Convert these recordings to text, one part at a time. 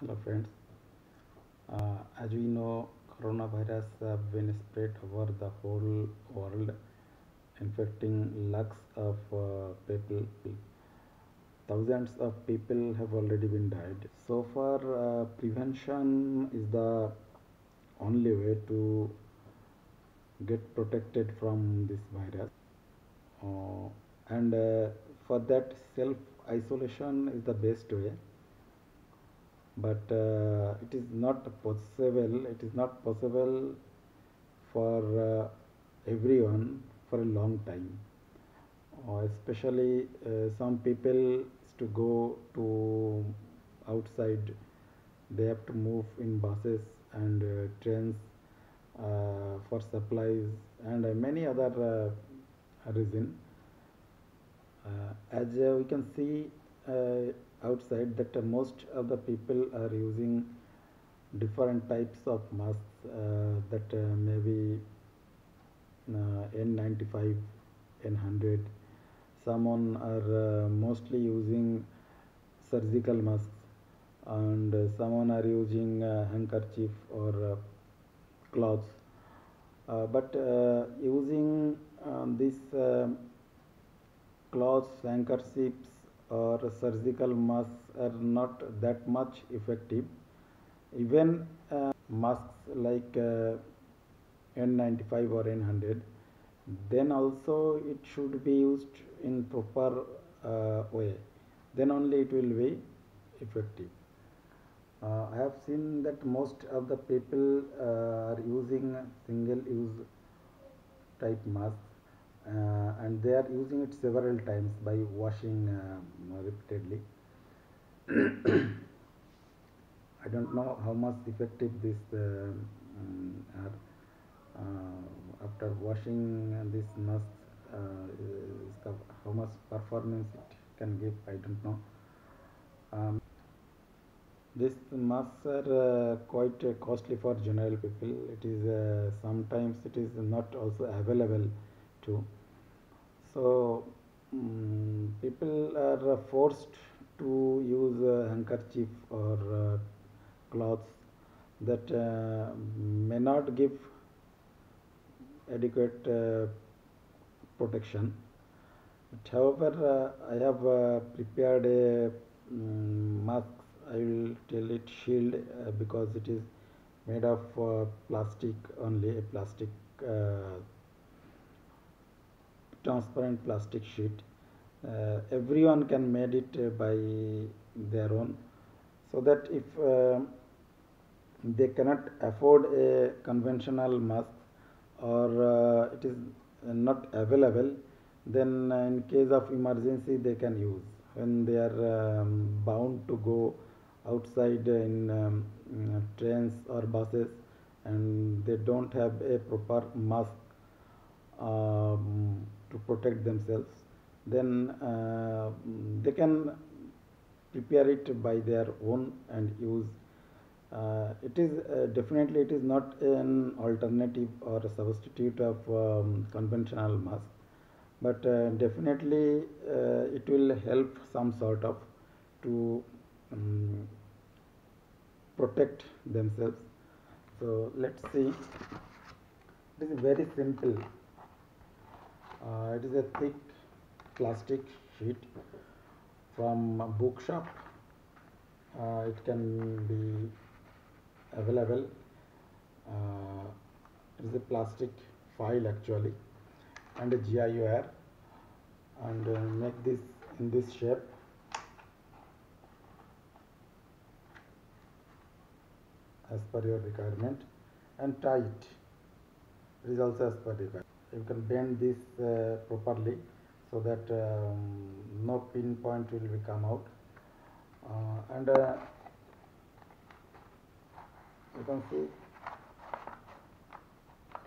Hello friends. Uh, as we know, coronavirus have been spread over the whole world, infecting lakhs of uh, people. Thousands of people have already been died. So far, uh, prevention is the only way to get protected from this virus. Uh, and uh, for that, self isolation is the best way but uh, it is not possible it is not possible for uh, everyone for a long time. Uh, especially uh, some people to go to outside. They have to move in buses and uh, trains uh, for supplies and many other reason. As we can see outside that most of the people are using different types of masks uh, that uh, maybe uh, N95, N100. Someone are uh, mostly using surgical masks and someone are using uh, handkerchief or uh, cloths. But using um, this uh, cloths, handkerchiefs or surgical masks are not that much effective. Even uh, masks like uh, N95 or N100, then also it should be used in proper uh, way. Then only it will be effective. Uh, I have seen that most of the people uh, are using single use type masks and they are using it several times by washing uh, repeatedly. I don't know how much effective this uh, um, are. Uh, after washing this mask, uh, how much performance it can give, I don't know. Um, these masks are uh, quite uh, costly for general people. It is uh, sometimes it is not also available too. So mm people are uh, forced to use uh, handkerchief or uh, cloths that uh, may not give adequate uh, protection. But however, uh, I have prepared a mm mask. I will tell it shield because it is made of plastic only, a plastic transparent plastic sheet. Uh, everyone can made it uh, by their own, so that if uh, they cannot afford a conventional mask or uh, it is not available, then in case of emergency they can use when they are um, bound to go outside in um, trains or buses and they don't have a proper mask um, to protect themselves then uh, they can prepare it by their own and use. Uh, it is uh, definitely it is not an alternative or a substitute of um, conventional mask but uh, definitely uh, it will help some sort of to um, protect themselves. So let's see. This is very simple uh, it is a thick plastic sheet from bookshop. Uh, it can be available. Uh, it is a plastic file actually and a GIOR and uh, make this in this shape. As per your requirement. And tie it. It is also as per requirement you can bend this uh, properly so that um, no pinpoint will be come out. Uh, and uh, you can see it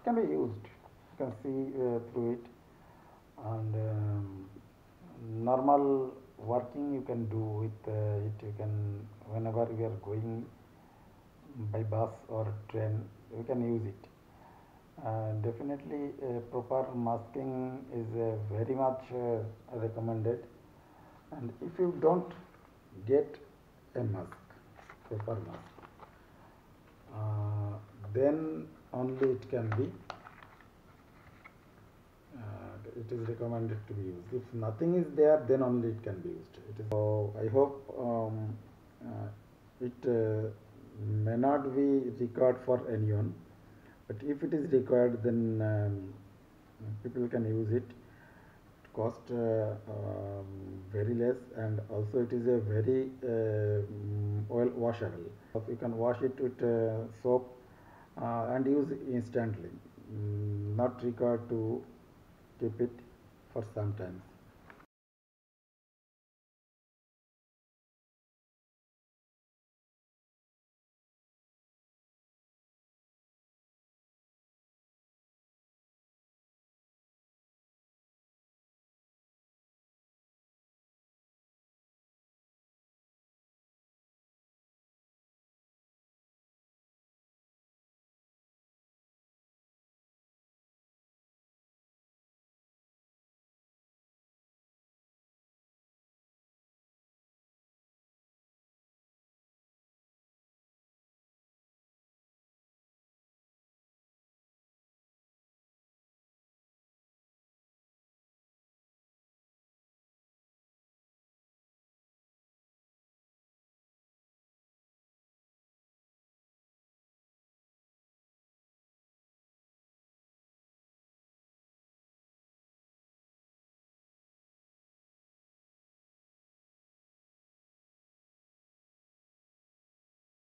can be used. You can see through it. And um, normal working you can do with uh, it. You can whenever you are going by bus or train you can use it uh, definitely uh, proper masking is uh, very much recommended and if you don't get a mask proper mask. Then only it can be it is recommended to be used. If nothing is there, then only it can be used. So I hope um, it may not be required for anyone, but if it is required, then um, people can use it. It cost uh, um, very less, and also it is a very uh, oil washable. You can wash it with uh, soap uh, and use instantly. Mm, not required to keep it for some time.